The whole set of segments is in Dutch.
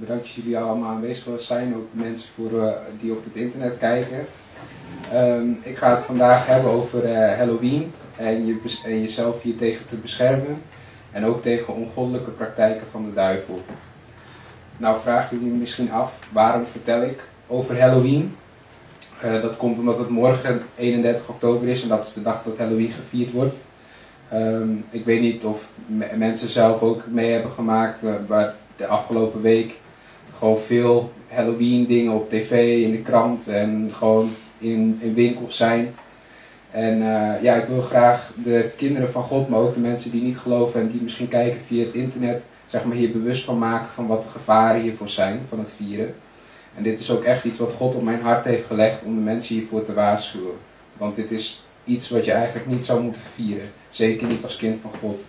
bedankt jullie allemaal aanwezig zijn, ook de mensen voor, uh, die op het internet kijken. Um, ik ga het vandaag hebben over uh, Halloween en, je, jezelf hier tegen te beschermen en ook tegen ongoddelijke praktijken van de duivel. Nou vragen jullie misschien af, waarom vertel ik over Halloween? Uh, dat komt omdat het morgen 31 oktober is en dat is de dag dat Halloween gevierd wordt. Um, ik weet niet of mensen zelf ook mee hebben gemaakt, uh, de afgelopen week gewoon veel Halloween dingen op tv, in de krant en gewoon in, in winkels zijn. En uh, ja, ik wil graag de kinderen van God, maar ook de mensen die niet geloven en die misschien kijken via het internet, zeg maar hier bewust van maken van wat de gevaren hiervoor zijn, van het vieren. En dit is ook echt iets wat God op mijn hart heeft gelegd om de mensen hiervoor te waarschuwen. Want dit is iets wat je eigenlijk niet zou moeten vieren. Zeker niet als kind van God.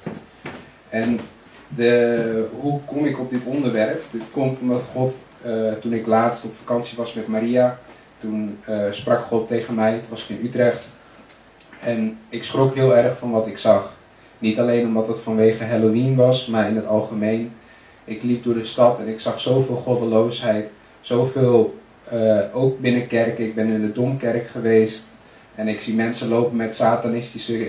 En de, hoe kom ik op dit onderwerp? Dit komt omdat God, uh, toen ik laatst op vakantie was met Maria, toen uh, sprak God tegen mij, toen was in Utrecht. En ik schrok heel erg van wat ik zag. Niet alleen omdat het vanwege Halloween was, maar in het algemeen. Ik liep door de stad en ik zag zoveel goddeloosheid, zoveel, uh, ook binnen kerken. Ik ben in de Domkerk geweest en ik zie mensen lopen met satanistische,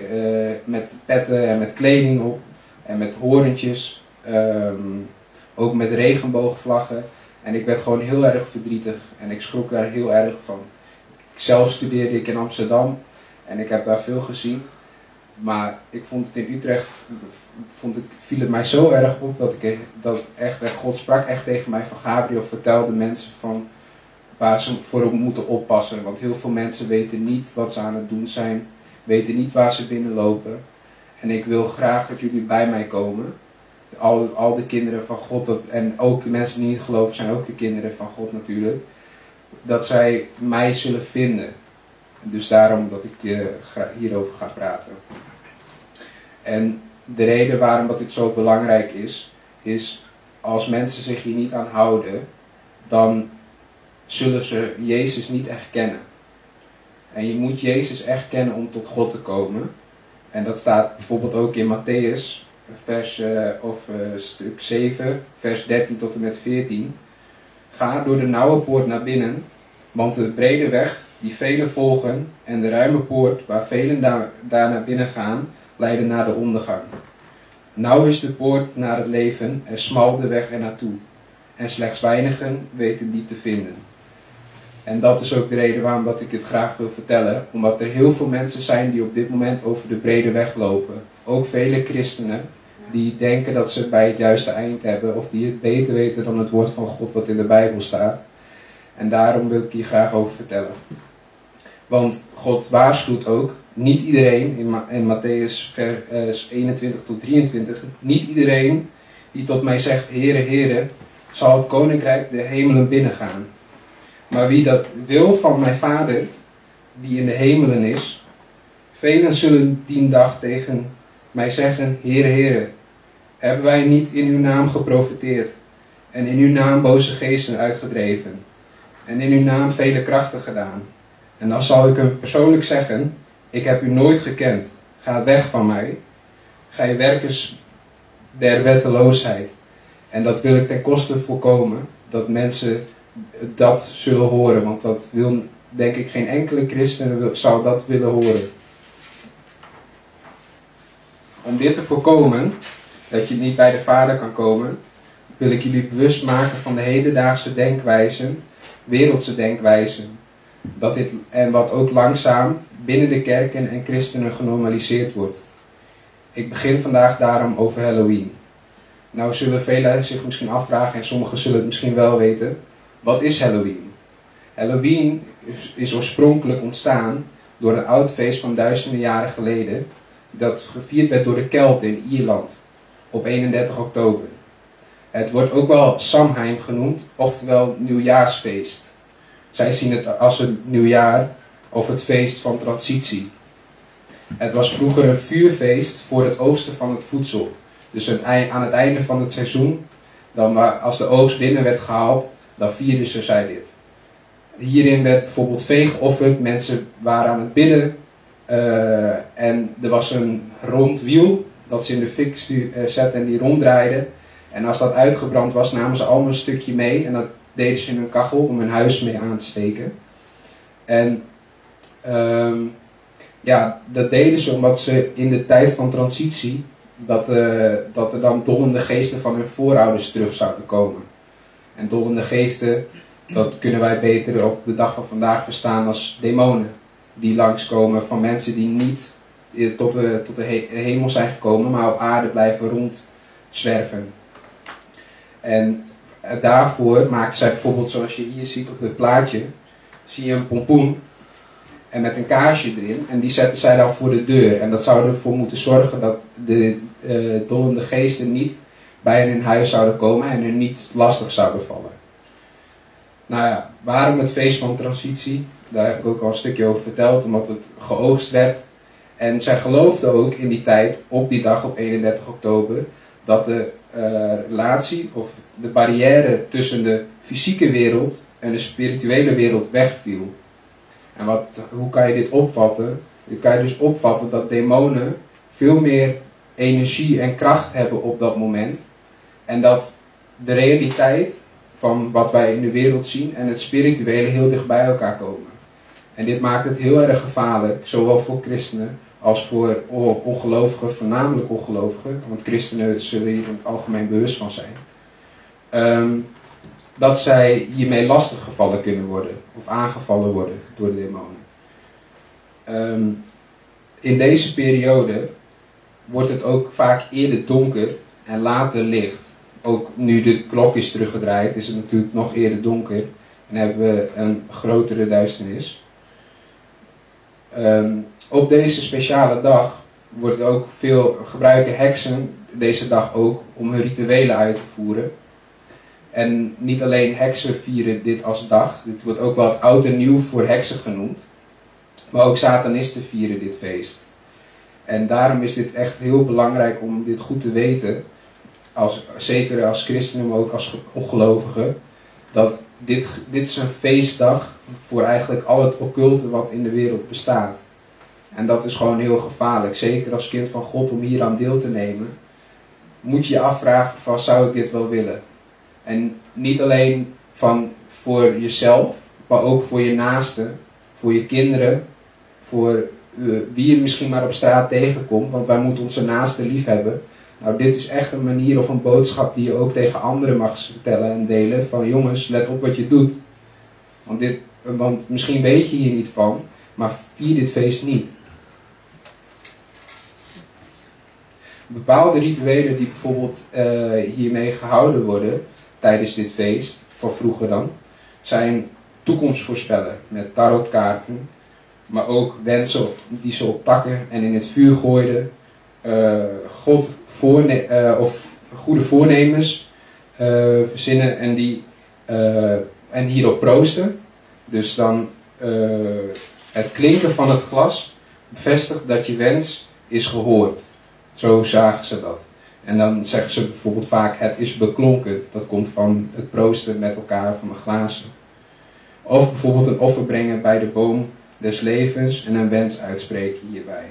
met petten en met kleding op en met horentjes, um, ook met regenboogvlaggen. En ik werd gewoon heel erg verdrietig en ik schrok daar heel erg van. Zelf studeerde ik in Amsterdam en ik heb daar veel gezien. Maar ik vond het in Utrecht, vond ik, viel het mij zo erg op dat ik dat echt, echt, God sprak echt tegen mij van Gabriel, vertelde mensen van waar ze voor moeten oppassen. Want heel veel mensen weten niet wat ze aan het doen zijn, weten niet waar ze binnenlopen. En ik wil graag dat jullie bij mij komen. Al, al de kinderen van God, en ook de mensen die niet geloven zijn ook de kinderen van God natuurlijk. Dat zij mij zullen vinden. Dus daarom dat ik uh, hierover ga praten. En de reden waarom dat dit zo belangrijk is, is als mensen zich hier niet aan houden, dan zullen ze Jezus niet echt kennen. En je moet Jezus echt kennen om tot God te komen. En dat staat bijvoorbeeld ook in Matthäus, vers, uh, of uh, stuk 7, vers 13 tot en met 14. Ga door de nauwe poort naar binnen, want de brede weg die velen volgen en de ruime poort waar velen daar, daar naar binnen gaan, leiden naar de ondergang. Nauw is de poort naar het leven en smal de weg er naartoe. En slechts weinigen weten die te vinden. En dat is ook de reden waarom dat ik het graag wil vertellen. Omdat er heel veel mensen zijn die op dit moment over de brede weg lopen. Ook vele christenen die denken dat ze het bij het juiste eind hebben. Of die het beter weten dan het woord van God wat in de Bijbel staat. En daarom wil ik hier graag over vertellen. Want God waarschuwt ook, niet iedereen, in, Ma Matthäus vers 21 tot 23, niet iedereen die tot mij zegt, Heere, Heere, zal het koninkrijk de hemelen binnengaan. Maar wie dat wil van mijn Vader, die in de hemelen is, velen zullen die dag tegen mij zeggen, Heere, Heere, hebben wij niet in uw naam geprofiteerd en in uw naam boze geesten uitgedreven en in uw naam vele krachten gedaan? En dan zal ik hem persoonlijk zeggen, ik heb u nooit gekend, ga weg van mij, gij werkers der wetteloosheid. En dat wil ik ten koste voorkomen, dat mensen dat zullen horen, want dat wil denk ik geen enkele christen zou dat willen horen. Om dit te voorkomen, dat je niet bij de Vader kan komen, wil ik jullie bewust maken van de hedendaagse denkwijzen, wereldse denkwijzen. Dat dit, en wat ook langzaam binnen de kerken en christenen genormaliseerd wordt. Ik begin vandaag daarom over Halloween. Nou zullen velen zich misschien afvragen en sommigen zullen het misschien wel weten. Wat is Halloween? Halloween is, oorspronkelijk ontstaan door een oud feest van duizenden jaren geleden. Dat gevierd werd door de Kelten in Ierland op 31 oktober. Het wordt ook wel Samhain genoemd, oftewel nieuwjaarsfeest. Zij zien het als een nieuwjaar of het feest van transitie. Het was vroeger een vuurfeest voor het oogsten van het voedsel. Dus aan het einde van het seizoen, dan als de oogst binnen werd gehaald, dan vierden ze zij dit. Hierin werd bijvoorbeeld vee geofferd, mensen waren aan het bidden uh, en er was een rond wiel dat ze in de fik uh, zetten en die ronddraaide. En als dat uitgebrand was, namen ze allemaal een stukje mee en dat deden ze in een kachel om hun huis mee aan te steken. En ehm, ja, dat deden ze omdat ze in de tijd van transitie, dat, eh, dat er dan dollende geesten van hun voorouders terug zouden komen. En dollende geesten, dat kunnen wij beter op de dag van vandaag verstaan als demonen. Die langskomen van mensen die niet tot de, tot de hemel zijn gekomen, maar op aarde blijven rondzwerven. En daarvoor maakten zij bijvoorbeeld, zoals je hier ziet op het plaatje, zie je een pompoen en met een kaarsje erin. En die zetten zij dan voor de deur. En dat zou ervoor moeten zorgen dat de uh, dollende geesten niet bij in huis zouden komen en hun niet lastig zouden vallen. Nou ja, waarom het feest van transitie? Daar heb ik ook al een stukje over verteld, omdat het geoogst werd. En zij geloofden ook in die tijd, op die dag op 31 oktober, dat de uh, relatie of de barrière tussen de fysieke wereld en de spirituele wereld wegviel. En wat, hoe kan je dit opvatten? Je kan je dus opvatten dat demonen veel meer energie en kracht hebben op dat moment. En dat de realiteit van wat wij in de wereld zien en het spirituele heel dicht bij elkaar komen. En dit maakt het heel erg gevaarlijk, zowel voor christenen als voor ongelovigen, voornamelijk ongelovigen, want christenen zullen hier in het algemeen bewust van zijn, ehm, dat zij hiermee lastiggevallen kunnen worden of aangevallen worden door de demonen. Ehm, in deze periode wordt het ook vaak eerder donker en later licht. Ook nu de klok is teruggedraaid, is het natuurlijk nog eerder donker en hebben we een grotere duisternis. Um, op deze speciale dag wordt ook veel gebruiken heksen deze dag ook om hun rituelen uit te voeren. En niet alleen heksen vieren dit als dag, dit wordt ook wel het oud en nieuw voor heksen genoemd. Maar ook satanisten vieren dit feest. En daarom is dit echt heel belangrijk om dit goed te weten, als, zeker als christenen, maar ook als ongelovigen, dat dit, dit is een feestdag voor eigenlijk al het occulte wat in de wereld bestaat. En dat is gewoon heel gevaarlijk. Zeker als kind van God om hier aan deel te nemen. Moet je je afvragen van zou ik dit wel willen? En niet alleen van voor jezelf, maar ook voor je naasten, voor je kinderen, voor uh, wie je misschien maar op straat tegenkomt. Want wij moeten onze naasten lief hebben. Nou, dit is echt een manier of een boodschap die je ook tegen anderen mag vertellen en delen. Van jongens, let op wat je doet. Want, dit, want misschien weet je hier niet van, maar vier dit feest niet. bepaalde rituelen die bijvoorbeeld uh, hiermee gehouden worden tijdens dit feest, voor vroeger dan, zijn toekomst voorspellen met tarotkaarten, maar ook wensen die ze op takken en in het vuur gooiden, uh, God uh, of goede voornemens verzinnen en, die, en hierop proosten. Dus dan het klinken van het glas bevestigt dat je wens is gehoord. Zo zagen ze dat. En dan zeggen ze bijvoorbeeld vaak het is beklonken. Dat komt van het proosten met elkaar van de glazen. Of bijvoorbeeld een offer brengen bij de boom des levens en een wens uitspreken hierbij.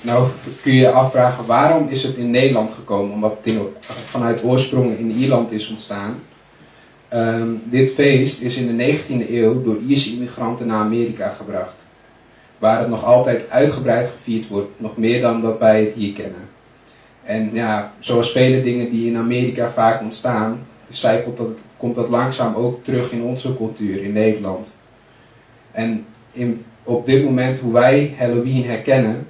Nou kun je je afvragen waarom is het in Nederland gekomen, omdat het vanuit oorsprong in Ierland is ontstaan. Ehm, dit feest is in de 19e eeuw door Ierse immigranten naar Amerika gebracht waar het nog altijd uitgebreid gevierd wordt, nog meer dan dat wij het hier kennen. En ja, zoals vele dingen die in Amerika vaak ontstaan, dat, komt dat langzaam ook terug in onze cultuur, in Nederland. En in, op dit moment, hoe wij Halloween herkennen,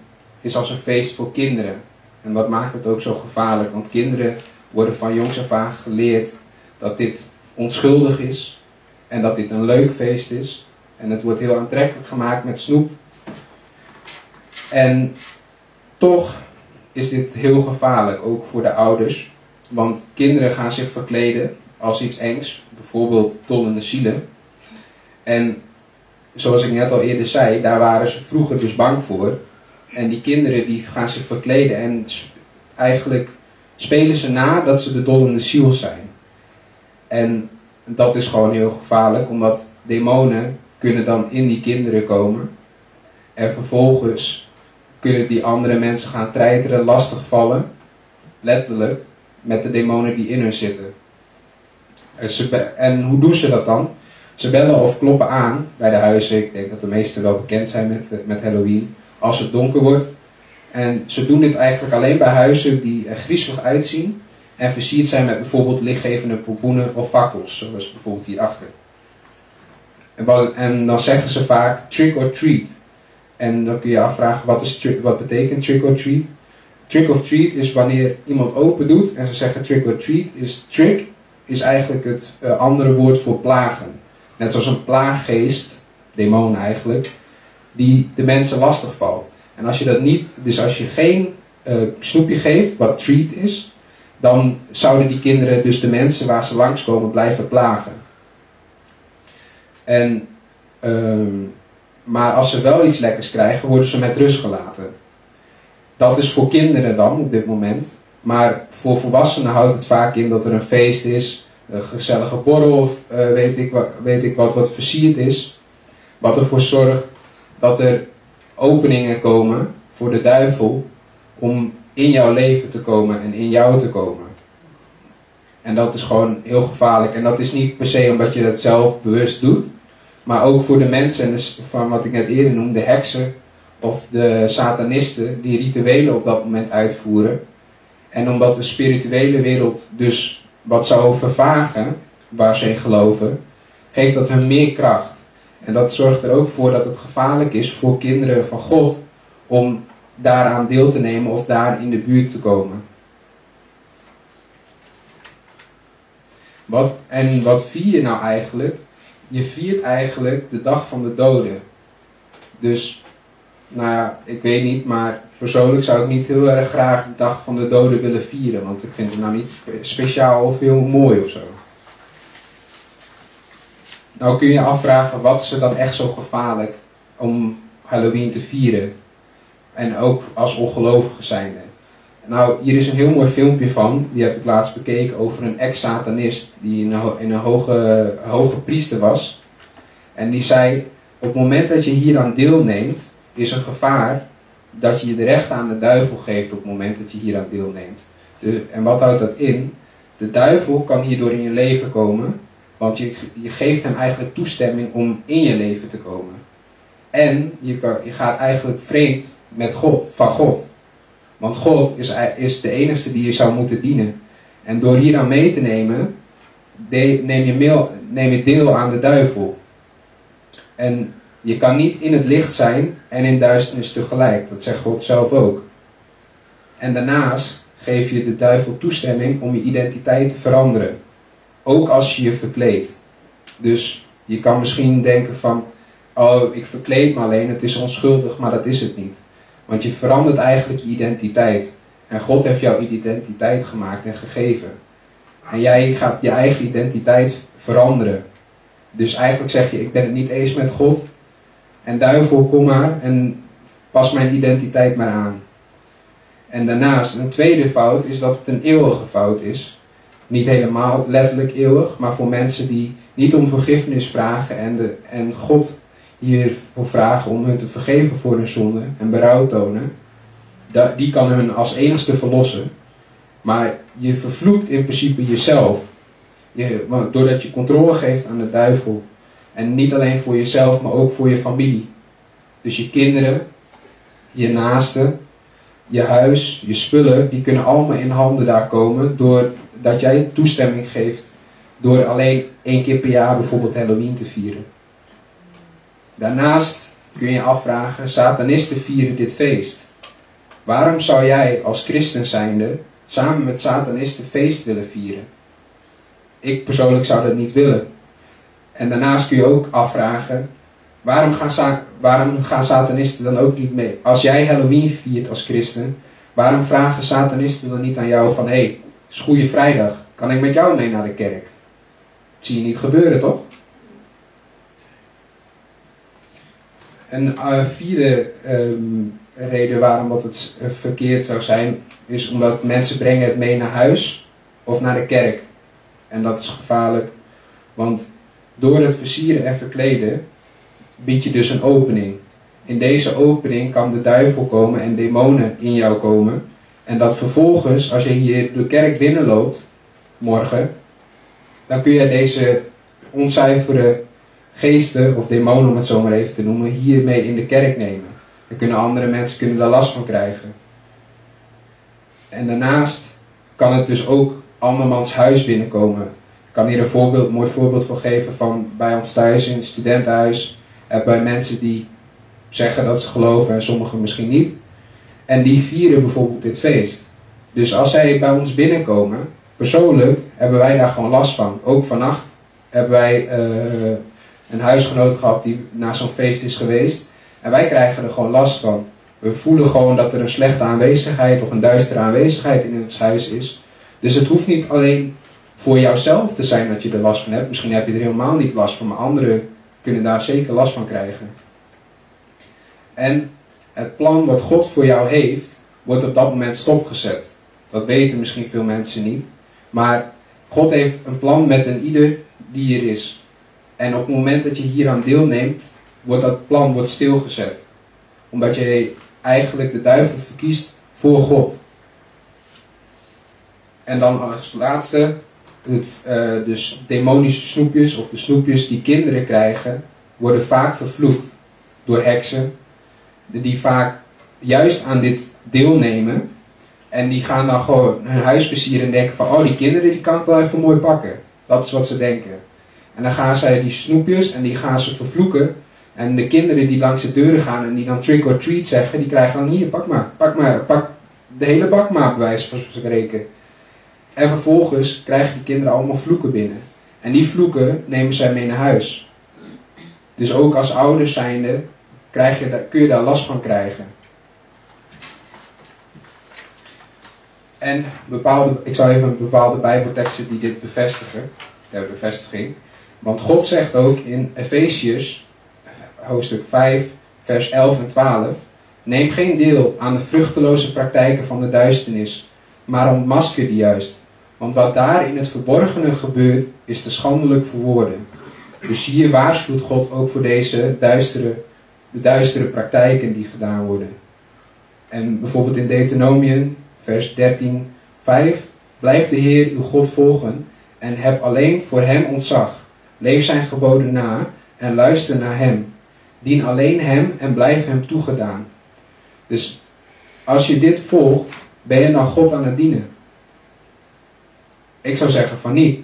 is als een feest voor kinderen. En wat maakt het ook zo gevaarlijk? Want kinderen worden van jongs af aan geleerd dat dit onschuldig is en dat dit een leuk feest is. En het wordt heel aantrekkelijk gemaakt met snoep en toch is dit heel gevaarlijk, ook voor de ouders. Want kinderen gaan zich verkleden als iets engs, bijvoorbeeld tollende zielen. En zoals ik net al eerder zei, daar waren ze vroeger dus bang voor. En die kinderen die gaan zich verkleden en eigenlijk spelen ze na dat ze de dollende ziel zijn. En dat is gewoon heel gevaarlijk, omdat demonen kunnen dan in die kinderen komen. En vervolgens kunnen die andere mensen gaan treiteren, lastigvallen, letterlijk, met de demonen die in hun zitten. En, en hoe doen ze dat dan? Ze bellen of kloppen aan bij de huizen. Ik denk dat de meesten wel bekend zijn met, eh, met Halloween. Als het donker wordt. En ze doen dit eigenlijk alleen bij huizen die er griezelig uitzien. En versierd zijn met bijvoorbeeld lichtgevende pompoenen of fakkels. Zoals bijvoorbeeld hierachter. En, en dan zeggen ze vaak trick or treat. En dan kun je afvragen wat, is wat betekent trick or treat. Trick or treat is wanneer iemand open doet en ze zeggen trick or treat. Is trick is eigenlijk het eh, andere woord voor plagen. Net zoals een plaaggeest, demon eigenlijk, die de mensen lastig valt. En als je dat niet, dus als je geen eh, snoepje geeft, wat treat is, dan zouden die kinderen dus de mensen waar ze langskomen blijven plagen. En, ehm, maar als ze wel iets lekkers krijgen, worden ze met rust gelaten. Dat is voor kinderen dan op dit moment. Maar voor volwassenen houdt het vaak in dat er een feest is, een gezellige borrel of eh, weet, ik wat, weet ik wat, wat versierd is. Wat ervoor zorgt dat er openingen komen voor de duivel om in jouw leven te komen en in jou te komen. En dat is gewoon heel gevaarlijk. En dat is niet per se omdat je dat zelf bewust doet, maar ook voor de mensen, en dus van wat ik net eerder noemde, de heksen of de satanisten die rituelen op dat moment uitvoeren. En omdat de spirituele wereld dus wat zou vervagen, waar ze in geloven, geeft dat hun meer kracht. En dat zorgt er ook voor dat het gevaarlijk is voor kinderen van God om daaraan deel te nemen of daar in de buurt te komen. Wat, en wat vier je nou eigenlijk? Je viert eigenlijk de dag van de doden. Dus, nou ja, ik weet niet, maar persoonlijk zou ik niet heel erg graag de dag van de doden willen vieren. Want ik vind het nou niet speciaal of heel mooi of zo. Nou kun je afvragen, wat is er dan echt zo gevaarlijk om Halloween te vieren? En ook als ongelovige zijnde. Nou, hier is een heel mooi filmpje van, die heb ik laatst bekeken, over een ex-satanist die in een, in een hoge, hoge priester was. En die zei, op het moment dat je hier aan deelneemt, is een gevaar dat je je recht aan de duivel geeft op het moment dat je hier aan deelneemt. De, en wat houdt dat in? De duivel kan hierdoor in je leven komen, want je, je geeft hem eigenlijk toestemming om in je leven te komen. En je, kan, je gaat eigenlijk vreemd met God, van God. Want God is, is de enige die je zou moeten dienen. En door hier aan mee te nemen, neem, je meel, neem je deel aan de duivel. En je kan niet in het licht zijn en in duisternis tegelijk. Dat zegt God zelf ook. En daarnaast geef je de duivel toestemming om je identiteit te veranderen. Ook als je je verkleedt. Dus je kan misschien denken van, oh ik verkleed me alleen, het is onschuldig, maar dat is het niet. Want je verandert eigenlijk je identiteit. En God heeft jouw identiteit gemaakt en gegeven. En jij gaat je eigen identiteit veranderen. Dus eigenlijk zeg je, ik ben het niet eens met God. En duivel, kom maar en pas mijn identiteit maar aan. En daarnaast, een tweede fout is dat het een eeuwige fout is. Niet helemaal letterlijk eeuwig, maar voor mensen die niet om vergiffenis vragen en, de, en God hiervoor vragen om hun te vergeven voor hun zonde en berouw tonen. Die kan hun als enigste verlossen. Maar je vervloekt in principe jezelf. Je, doordat je controle geeft aan de duivel. En niet alleen voor jezelf, maar ook voor je familie. Dus je kinderen, je naasten, je huis, je spullen, die kunnen allemaal in handen daar komen doordat jij toestemming geeft. Door alleen één keer per jaar bijvoorbeeld Halloween te vieren. Daarnaast kun je afvragen, satanisten vieren dit feest. Waarom zou jij als christen zijnde samen met satanisten feest willen vieren? Ik persoonlijk zou dat niet willen. En daarnaast kun je ook afvragen, waarom gaan, waarom gaan satanisten dan ook niet mee? Als jij Halloween viert als christen, waarom vragen satanisten dan niet aan jou van, hé, hey, is Goede Vrijdag, kan ik met jou mee naar de kerk? Dat zie je niet gebeuren, toch? Een eh, vierde ehm, reden waarom dat het eh, verkeerd zou zijn, is omdat mensen brengen het mee naar huis of naar de kerk. En dat is gevaarlijk, want door het versieren en verkleden bied je dus een opening. in deze opening kan de duivel komen en demonen in jou komen. En dat vervolgens, als je hier de kerk binnenloopt, morgen, dan kun je deze onzuivere geesten, of demonen om het zo maar even te noemen, hiermee in de kerk nemen. Dan kunnen andere mensen kunnen daar last van krijgen. En daarnaast kan het dus ook andermans huis binnenkomen. Ik kan hier een, voorbeeld, mooi voorbeeld van geven van bij ons thuis in het studentenhuis. Hebben wij mensen die zeggen dat ze geloven en sommigen misschien niet. En die vieren bijvoorbeeld dit feest. Dus als zij bij ons binnenkomen, persoonlijk hebben wij daar gewoon last van. Ook vannacht hebben wij uh, een huisgenoot gehad die naar zo'n feest is geweest. En wij krijgen er gewoon last van. We voelen gewoon dat er een slechte aanwezigheid of een duistere aanwezigheid in ons huis is. Dus het hoeft niet alleen voor jouzelf te zijn dat je er last van hebt. Misschien heb je er helemaal niet last van, maar anderen kunnen daar zeker last van krijgen. En het plan wat God voor jou heeft, wordt op dat moment stopgezet. Dat weten misschien veel mensen niet. Maar God heeft een plan met een ieder die hier is. En op het moment dat je hieraan deelneemt, wordt dat plan wordt stilgezet. Omdat je eigenlijk de duivel verkiest voor God. En dan als laatste, het, uh, dus demonische snoepjes of de snoepjes die kinderen krijgen, worden vaak vervloekt door heksen. Die vaak juist aan dit deelnemen. En die gaan dan gewoon hun huis versieren en denken van, oh die kinderen die kan ik wel even mooi pakken. Dat is wat ze denken. En dan gaan zij die snoepjes en die gaan ze vervloeken. En de kinderen die langs de deuren gaan en die dan trick or treat zeggen, die krijgen dan hier, pak maar, pak maar, pak de hele bak maar, bij van spreken. En vervolgens krijgen die kinderen allemaal vloeken binnen. En die vloeken nemen zij mee naar huis. Dus ook als ouders zijnde krijg je, kun je daar last van krijgen. En bepaalde, ik zal even bepaalde bijbelteksten die dit bevestigen, ter bevestiging. Want God zegt ook in Efeziërs, hoofdstuk 5, vers 11 en 12: Neem geen deel aan de vruchteloze praktijken van de duisternis, maar ontmasker die juist. Want wat daar in het verborgene gebeurt, is te schandelijk voor woorden. Dus hier waarschuwt God ook voor deze duistere, de duistere praktijken die gedaan worden. En bijvoorbeeld in Deuteronomium, vers 13, 5, Blijf de Heer uw God volgen en heb alleen voor hem ontzag. Leef zijn geboden na en luister naar hem. Dien alleen hem en blijf hem toegedaan. Dus als je dit volgt, ben je dan God aan het dienen? Ik zou zeggen van niet.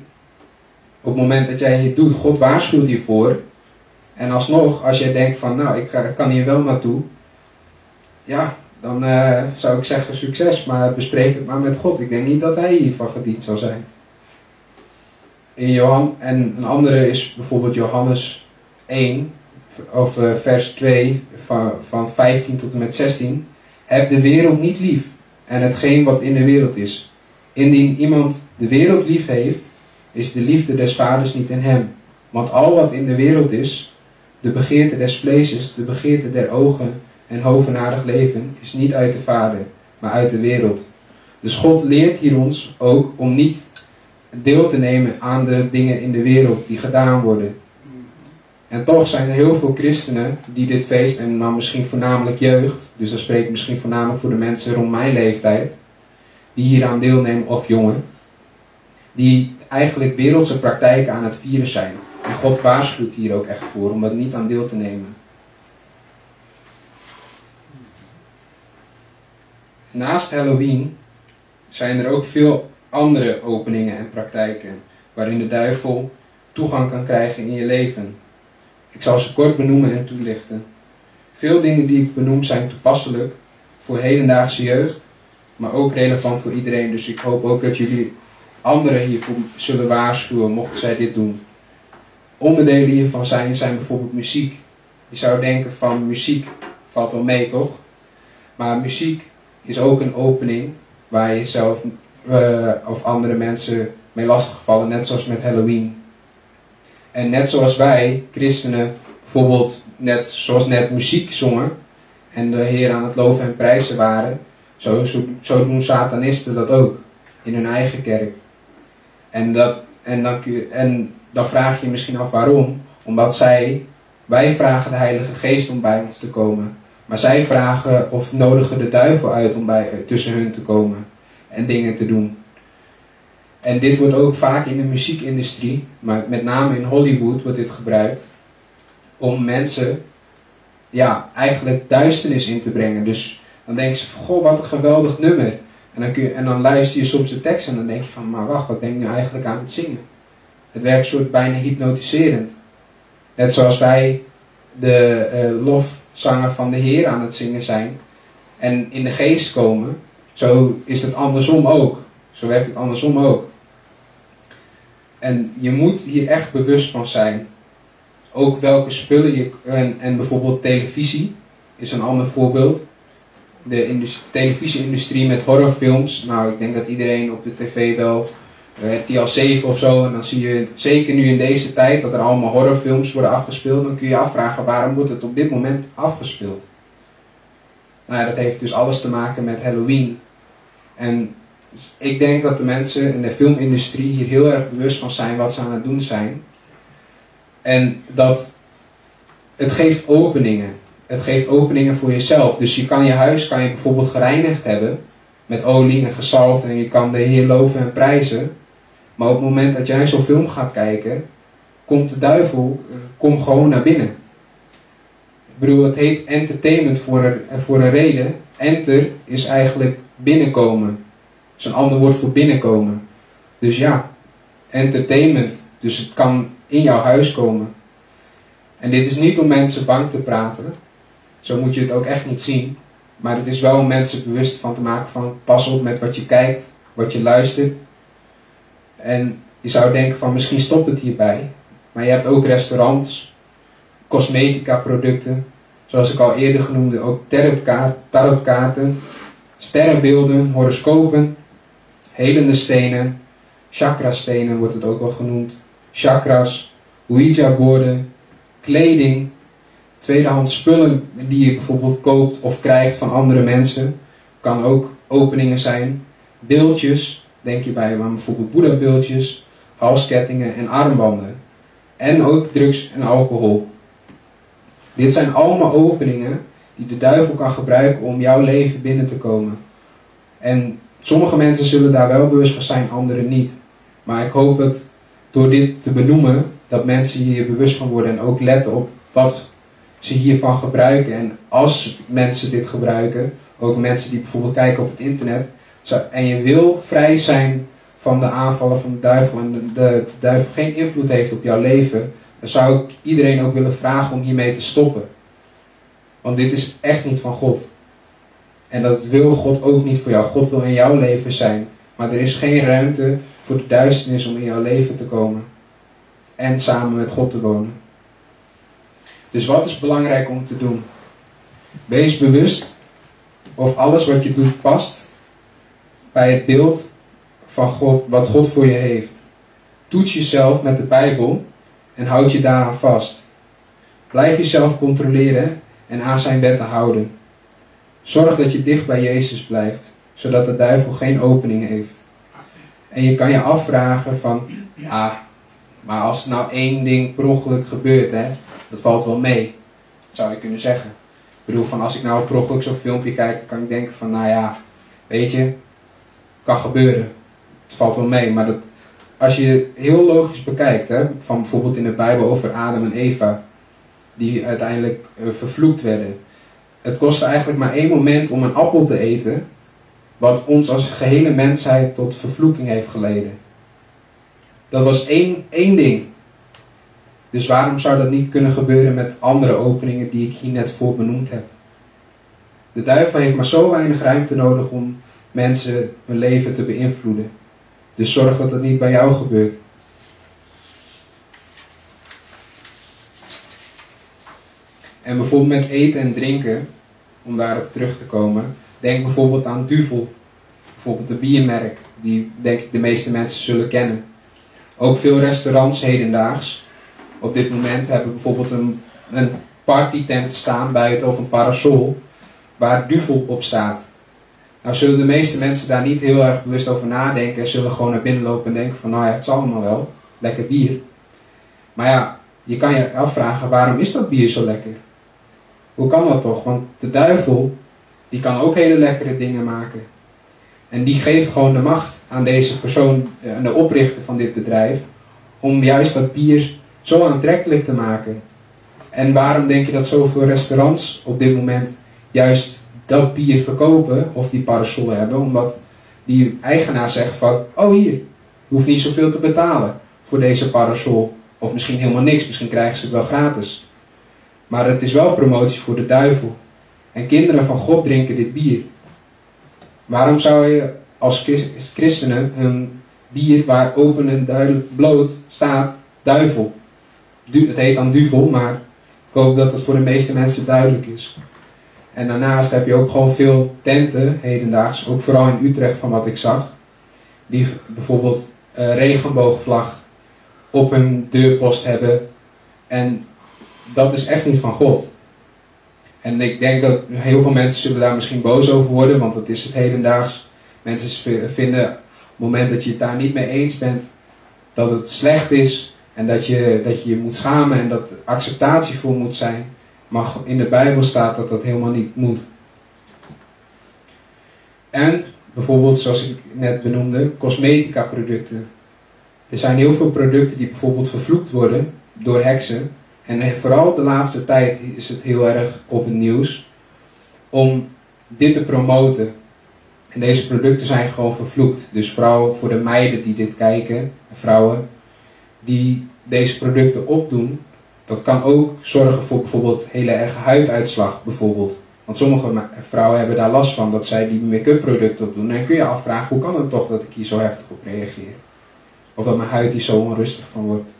Op het moment dat jij het doet, God waarschuwt hiervoor. En alsnog, als jij denkt van, nou, ik kan hier wel naartoe. Ja, dan uh, zou ik zeggen succes, maar bespreek het maar met God. Ik denk niet dat hij hiervan gediend zal zijn in Johan, en een andere is bijvoorbeeld Johannes 1, of uh, vers 2, van, van 15 tot en met 16. Heb de wereld niet lief en hetgeen wat in de wereld is. Indien iemand de wereld lief heeft, is de liefde des vaders niet in hem. Want al wat in de wereld is, de begeerte des vleeses, de begeerte der ogen en hovenaardig leven, is niet uit de vader, maar uit de wereld. Dus God leert hier ons ook om niet deel te nemen aan de dingen in de wereld die gedaan worden. En toch zijn er heel veel christenen die dit feest, en dan misschien voornamelijk jeugd, dus dan spreek ik misschien voornamelijk voor de mensen rond mijn leeftijd, die hier aan deelnemen of jongen, die eigenlijk wereldse praktijken aan het vieren zijn. En God waarschuwt hier ook echt voor om dat niet aan deel te nemen. Naast Halloween zijn er ook veel andere openingen en praktijken waarin de duivel toegang kan krijgen in je leven. Ik zal ze kort benoemen en toelichten. Veel dingen die ik benoem zijn toepasselijk voor hedendaagse jeugd, maar ook relevant voor iedereen. Dus ik hoop ook dat jullie anderen hiervoor zullen waarschuwen, mochten zij dit doen. Onderdelen hiervan zijn, zijn bijvoorbeeld muziek. Je zou denken van muziek valt wel mee, toch? Maar muziek is ook een opening waar je zelf uh, of andere mensen mee lastiggevallen, net zoals met Halloween. En net zoals wij, christenen, bijvoorbeeld net zoals net muziek zongen en de Heer aan het loven en prijzen waren, zo, zo, zo doen satanisten dat ook in hun eigen kerk. En, dat, en, dan, en dan vraag je je misschien af waarom. Omdat zij Wij vragen de Heilige Geest om bij ons te komen. Maar zij vragen of nodigen de duivel uit om bij, tussen hun te komen en dingen te doen. En dit wordt ook vaak in de muziekindustrie, maar met name in Hollywood wordt dit gebruikt om mensen ja, eigenlijk duisternis in te brengen. Dus dan denken ze van, goh, wat een geweldig nummer. En dan, kun je, en dan luister je soms de tekst en dan denk je van, maar wacht, wat ben ik nu eigenlijk aan het zingen? Het werkt soort bijna hypnotiserend. Net zoals wij de uh, lofzanger van de Heer aan het zingen zijn en in de geest komen, zo is het andersom ook. Zo werkt het andersom ook. En je moet hier echt bewust van zijn. Ook welke spullen je. En, en bijvoorbeeld televisie is een ander voorbeeld. De televisieindustrie met horrorfilms. Nou, ik denk dat iedereen op de tv wel. Die al 7 of zo. En dan zie je zeker nu in deze tijd dat er allemaal horrorfilms worden afgespeeld. Dan kun je je afvragen waarom wordt het op dit moment afgespeeld. Nou ja, dat heeft dus alles te maken met Halloween. En ik denk dat de mensen in de filmindustrie hier heel erg bewust van zijn wat ze aan het doen zijn. En dat het geeft openingen. Het geeft openingen voor jezelf. Dus je kan je huis kan je bijvoorbeeld gereinigd hebben met olie en gezalfd en je kan de Heer loven en prijzen. Maar op het moment dat jij zo'n film gaat kijken, komt de duivel eh, komt gewoon naar binnen. Ik bedoel, het heet entertainment voor een, voor een reden. Enter is eigenlijk binnenkomen is een ander woord voor binnenkomen. Dus ja, entertainment. Dus het kan in jouw huis komen. En dit is niet om mensen bang te praten. Zo moet je het ook echt niet zien. Maar het is wel om mensen bewust van te maken van pas op met wat je kijkt, wat je luistert. En je zou denken van misschien stopt het hierbij. Maar je hebt ook restaurants, cosmetica producten. Zoals ik al eerder genoemde, ook tarotkaarten, sterrenbeelden, horoscopen helende stenen, chakra-stenen wordt het ook wel genoemd, chakras, Ouija-borden, kleding, tweedehands spullen die je bijvoorbeeld koopt of krijgt van andere mensen, kan ook openingen zijn, beeldjes, denk je bij bijvoorbeeld Boeddha-beeldjes, halskettingen en armbanden. En ook drugs en alcohol. Dit zijn allemaal openingen die de duivel kan gebruiken om jouw leven binnen te komen. En Sommige mensen zullen daar wel bewust van zijn, anderen niet. Maar ik hoop dat door dit te benoemen, dat mensen hier bewust van worden en ook letten op wat ze hiervan gebruiken. En als mensen dit gebruiken, ook mensen die bijvoorbeeld kijken op het internet, en je wil vrij zijn van de aanvallen van de duivel en de, de, duivel geen invloed heeft op jouw leven, dan zou ik iedereen ook willen vragen om hiermee te stoppen. Want dit is echt niet van God. En dat wil God ook niet voor jou. God wil in jouw leven zijn. Maar er is geen ruimte voor de duisternis om in jouw leven te komen. En samen met God te wonen. Dus wat is belangrijk om te doen? Wees bewust of alles wat je doet past bij het beeld van God, wat God voor je heeft. Toets jezelf met de Bijbel en houd je daaraan vast. Blijf jezelf controleren en aan zijn wetten houden. Zorg dat je dicht bij Jezus blijft, zodat de duivel geen opening heeft. En je kan je afvragen van, ja, maar als er nou één ding per ongeluk gebeurt, hè, dat valt wel mee, zou je kunnen zeggen. Ik bedoel, van als ik nou per ongeluk zo'n filmpje kijk, kan ik denken van, nou ja, weet je, kan gebeuren. Het valt wel mee, maar dat, als je heel logisch bekijkt, hè, van bijvoorbeeld in de Bijbel over Adam en Eva, die uiteindelijk uh, vervloekt werden. Het kostte eigenlijk maar één moment om een appel te eten, wat ons als gehele mensheid tot vervloeking heeft geleden. Dat was één, één ding. Dus waarom zou dat niet kunnen gebeuren met andere openingen die ik hier net voor benoemd heb? De duivel heeft maar zo weinig ruimte nodig om mensen hun leven te beïnvloeden. Dus zorg dat dat niet bij jou gebeurt. En bijvoorbeeld met eten en drinken, om daarop terug te komen, denk bijvoorbeeld aan Duvel. Bijvoorbeeld een biermerk, die denk ik de meeste mensen zullen kennen. Ook veel restaurants hedendaags op dit moment hebben bijvoorbeeld een, een partytent staan buiten of een parasol waar Duvel op staat. Nou zullen de meeste mensen daar niet heel erg bewust over nadenken en zullen gewoon naar binnen lopen en denken van nou ja, het zal allemaal wel, lekker bier. Maar ja, je kan je afvragen, waarom is dat bier zo lekker? Hoe kan dat toch? Want de duivel, die kan ook hele lekkere dingen maken. En die geeft gewoon de macht aan deze persoon, aan de oprichter van dit bedrijf, om juist dat bier zo aantrekkelijk te maken. En waarom denk je dat zoveel restaurants op dit moment juist dat bier verkopen of die parasol hebben? Omdat die eigenaar zegt van, oh hier, je hoeft niet zoveel te betalen voor deze parasol. Of misschien helemaal niks, misschien krijgen ze het wel gratis. Maar het is wel promotie voor de duivel. En kinderen van God drinken dit bier. Waarom zou je als christenen een bier waar open en duidelijk bloot staat duivel? Het heet dan duvel, maar ik hoop dat het voor de meeste mensen duidelijk is. En daarnaast heb je ook gewoon veel tenten hedendaags, ook vooral in Utrecht van wat ik zag, die bijvoorbeeld uh, regenboogvlag op hun deurpost hebben. En dat is echt niet van God. En ik denk dat heel veel mensen zullen daar misschien boos over worden, want dat is het hedendaags. Mensen vinden op het moment dat je het daar niet mee eens bent, dat het slecht is en dat je dat je, je moet schamen en dat acceptatie voor moet zijn. Maar in de Bijbel staat dat dat helemaal niet moet. En bijvoorbeeld, zoals ik net benoemde, cosmetica producten. Er zijn heel veel producten die bijvoorbeeld vervloekt worden door heksen. En vooral de laatste tijd is het heel erg op het nieuws om dit te promoten. En deze producten zijn gewoon vervloekt. Dus vooral voor de meiden die dit kijken, vrouwen, die deze producten opdoen, dat kan ook zorgen voor bijvoorbeeld hele erge huiduitslag bijvoorbeeld. Want sommige vrouwen hebben daar last van dat zij die make-up producten opdoen. En dan kun je afvragen, hoe kan het toch dat ik hier zo heftig op reageer? Of dat mijn huid hier zo onrustig van wordt.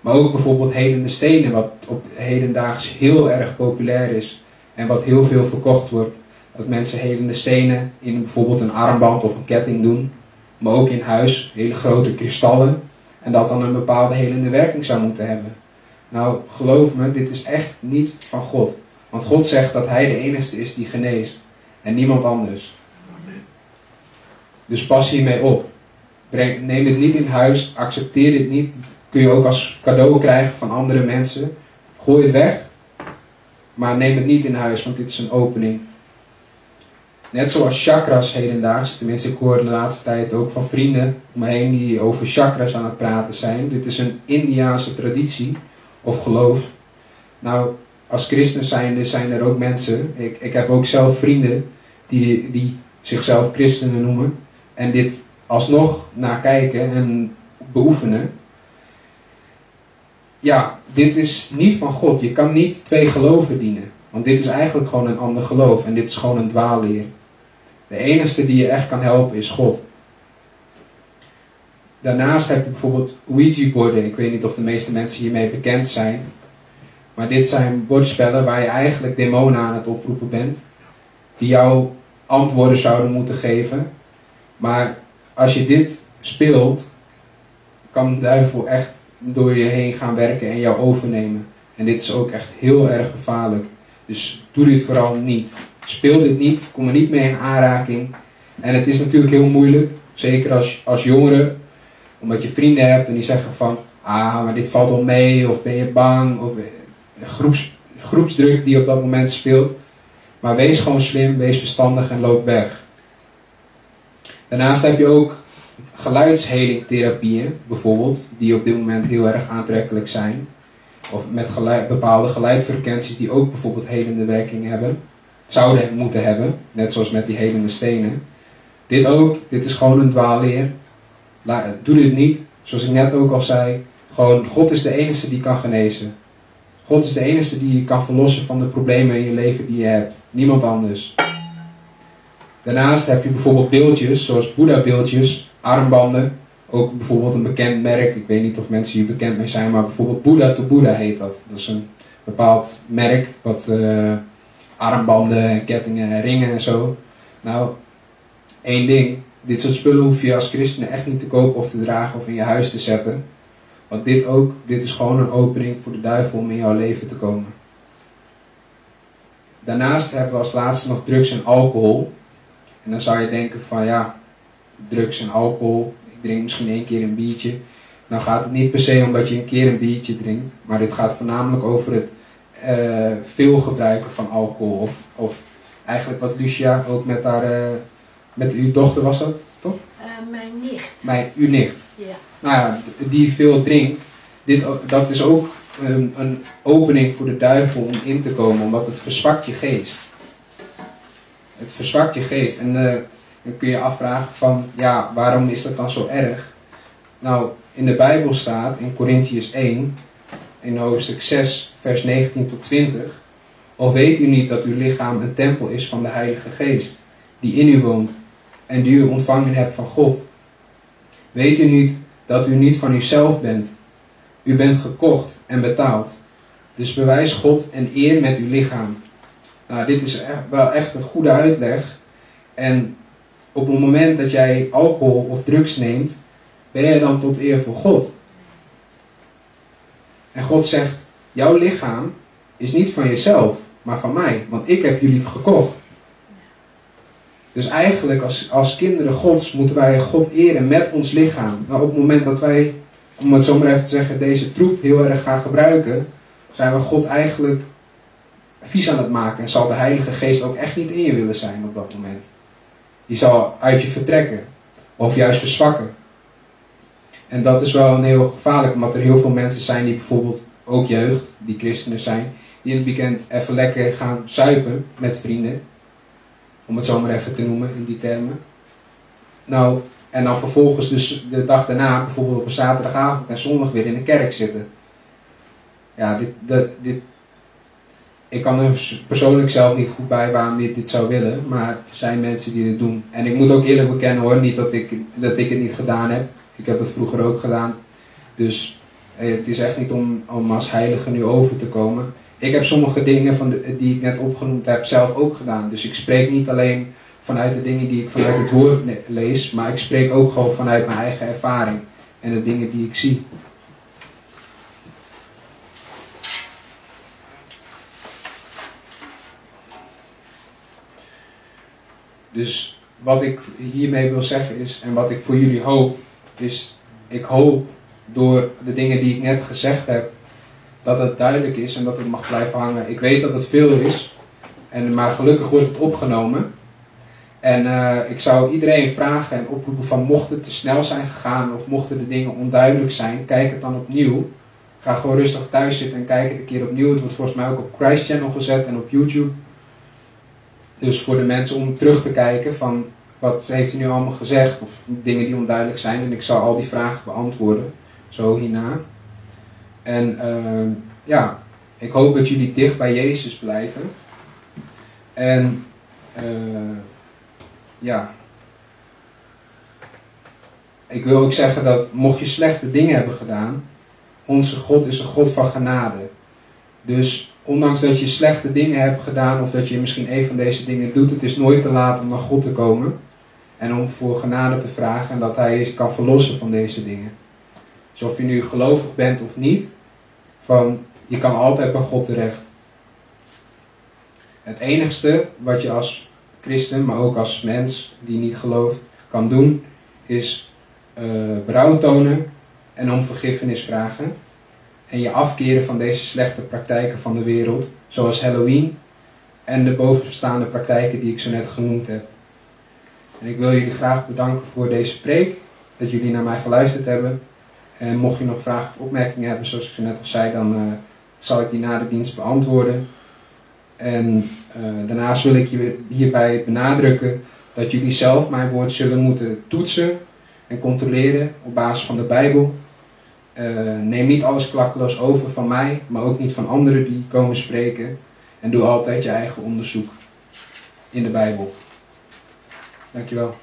Maar ook bijvoorbeeld helende stenen, wat op hedendaags heel erg populair is. En wat heel veel verkocht wordt. Dat mensen helende stenen in bijvoorbeeld een armband of een ketting doen. Maar ook in huis, hele grote kristallen. En dat dan een bepaalde helende werking zou moeten hebben. Nou, geloof me, dit is echt niet van God. Want God zegt dat Hij de enige is die geneest. En niemand anders. Dus pas hiermee op. Neem dit niet in huis. Accepteer dit niet. Kun je ook als cadeau krijgen van andere mensen. Gooi het weg. Maar neem het niet in huis, want dit is een opening. Net zoals chakras hedendaags. Tenminste, ik hoor de laatste tijd ook van vrienden om me heen die over chakras aan het praten zijn. Dit is een Indiaanse traditie of geloof. Nou, als christen zijn, zijn er ook mensen. Ik, ik heb ook zelf vrienden die, die zichzelf christenen noemen. En dit alsnog naar kijken en beoefenen. Ja, dit is niet van God. Je kan niet twee geloven dienen. Want dit is eigenlijk gewoon een ander geloof. En dit is gewoon een dwaalleer. De enige die je echt kan helpen is God. Daarnaast heb je bijvoorbeeld Ouija-borden. Ik weet niet of de meeste mensen hiermee bekend zijn. Maar dit zijn bordspellen waar je eigenlijk demonen aan het oproepen bent. Die jou antwoorden zouden moeten geven. Maar als je dit speelt, kan de duivel echt door je heen gaan werken en jou overnemen. En dit is ook echt heel erg gevaarlijk. Dus doe dit vooral niet. Speel dit niet, kom er niet mee in aanraking. En het is natuurlijk heel moeilijk, zeker als, als jongere, omdat je vrienden hebt en die zeggen van, ah, maar dit valt wel mee, of ben je bang, of groeps, groepsdruk die op dat moment speelt. Maar wees gewoon slim, wees verstandig en loop weg. Daarnaast heb je ook geluidshelingtherapieën, bijvoorbeeld, die op dit moment heel erg aantrekkelijk zijn. Of met geluid, bepaalde geluidfrequenties die ook bijvoorbeeld helende werking hebben. Zouden moeten hebben, net zoals met die helende stenen. Dit ook, dit is gewoon een dwaalleer. Doe dit niet, zoals ik net ook al zei. Gewoon, God is de enige die kan genezen. God is de enige die je kan verlossen van de problemen in je leven die je hebt. Niemand anders. Daarnaast heb je bijvoorbeeld beeldjes, zoals Boeddha-beeldjes, armbanden. Ook bijvoorbeeld een bekend merk, ik weet niet of mensen hier bekend mee zijn, maar bijvoorbeeld Buddha to Buddha heet dat. Dat is een bepaald merk wat uh, armbanden, kettingen, ringen en zo. Nou, één ding. Dit soort spullen hoef je als christen echt niet te kopen of te dragen of in je huis te zetten. Want dit ook, dit is gewoon een opening voor de duivel om in jouw leven te komen. Daarnaast hebben we als laatste nog drugs en alcohol. En dan zou je denken van ja, drugs en alcohol, ik drink misschien één keer een biertje. Nou gaat het niet per se omdat je een keer een biertje drinkt, maar dit gaat voornamelijk over het uh, veel gebruiken van alcohol. Of, of eigenlijk wat Lucia ook met haar, uh, met uw dochter was dat, toch? Uh, mijn nicht. Mijn, uw nicht. Ja. Nou ja, die veel drinkt. Dit, dat is ook een, een opening voor de duivel om in te komen, omdat het verzwakt je geest. Het verzwakt je geest. En dan kun je afvragen van, ja, waarom is dat dan zo erg? Nou, in de Bijbel staat, in Corinthians 1, in hoofdstuk 6, vers 19 tot 20. Of weet u niet dat uw lichaam een tempel is van de Heilige Geest, die in u woont en die u ontvangen hebt van God? Weet u niet dat u niet van uzelf bent? U bent gekocht en betaald. Dus bewijs God en eer met uw lichaam. Nou, dit is wel echt een goede uitleg. En op het moment dat jij alcohol of drugs neemt, ben je dan tot eer voor God. En God zegt, jouw lichaam is niet van jezelf, maar van mij, want ik heb jullie gekocht. Dus eigenlijk als, als kinderen Gods moeten wij God eren met ons lichaam. Maar op het moment dat wij, om het zo maar even te zeggen, deze troep heel erg gaan gebruiken, zijn we God eigenlijk vies aan het maken. En zal de Heilige Geest ook echt niet in je willen zijn op dat moment. Die zal uit je vertrekken. Of juist verzwakken. En dat is wel een heel gevaarlijk, omdat er heel veel mensen zijn die bijvoorbeeld, ook jeugd, die christenen zijn, die in het weekend even lekker gaan zuipen met vrienden. Om het zo maar even te noemen in die termen. Nou, en dan vervolgens dus de dag daarna, bijvoorbeeld op een zaterdagavond en zondag weer in de kerk zitten. Ja, dit, dit, ik kan er persoonlijk zelf niet goed bij waarom je dit zou willen, maar er zijn mensen die het doen. En ik moet ook eerlijk bekennen hoor, niet dat ik, dat ik het niet gedaan heb. Ik heb het vroeger ook gedaan. Dus eh, het is echt niet om, om als heilige nu over te komen. Ik heb sommige dingen van die ik net opgenoemd heb zelf ook gedaan. Dus ik spreek niet alleen vanuit de dingen die ik vanuit het woord lees, maar ik spreek ook gewoon vanuit mijn eigen ervaring en de dingen die ik zie. Dus wat ik hiermee wil zeggen is, en wat ik voor jullie hoop, is, ik hoop door de dingen die ik net gezegd heb, dat het duidelijk is en dat het mag blijven hangen. Ik weet dat het veel is, en, maar gelukkig wordt het opgenomen. En uh, ik zou iedereen vragen en oproepen van mocht het te snel zijn gegaan of mochten de dingen onduidelijk zijn, kijk het dan opnieuw. Ga gewoon rustig thuis zitten en kijk het een keer opnieuw. Het wordt volgens mij ook op Christ Channel gezet en op YouTube. Dus voor de mensen om terug te kijken van wat heeft hij nu allemaal gezegd of dingen die onduidelijk zijn. En ik zal al die vragen beantwoorden, zo hierna. En uh, ja, ik hoop dat jullie dicht bij Jezus blijven. En uh, ja, ik wil ook zeggen dat mocht je slechte dingen hebben gedaan, onze God is een God van genade. Dus ondanks dat je slechte dingen hebt gedaan of dat je misschien een van deze dingen doet, het is nooit te laat om naar God te komen en om voor genade te vragen en dat Hij je kan verlossen van deze dingen. Dus of je nu gelovig bent of niet, van je kan altijd bij God terecht. Het enigste wat je als christen, maar ook als mens die niet gelooft, kan doen, is uh, berouw tonen en om vergiffenis vragen en je afkeren van deze slechte praktijken van de wereld, zoals Halloween en de bovenstaande praktijken die ik zo net genoemd heb. En ik wil jullie graag bedanken voor deze preek, dat jullie naar mij geluisterd hebben. En mocht je nog vragen of opmerkingen hebben, zoals ik net al zei, dan uh, zal ik die na de dienst beantwoorden. En uh, daarnaast wil ik je hierbij benadrukken dat jullie zelf mijn woord zullen moeten toetsen en controleren op basis van de Bijbel uh, neem niet alles klakkeloos over van mij, maar ook niet van anderen die komen spreken. En doe altijd je eigen onderzoek in de Bijbel. Dankjewel.